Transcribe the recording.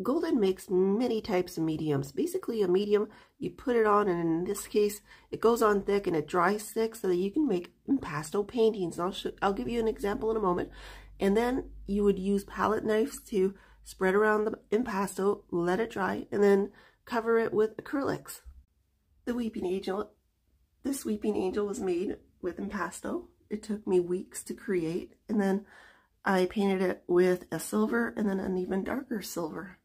Golden makes many types of mediums. Basically a medium, you put it on and in this case, it goes on thick and it dries thick so that you can make impasto paintings. I'll, show, I'll give you an example in a moment. And then you would use palette knives to spread around the impasto, let it dry, and then cover it with acrylics. The Weeping Angel, this Weeping Angel was made with impasto. It took me weeks to create, and then I painted it with a silver and then an even darker silver.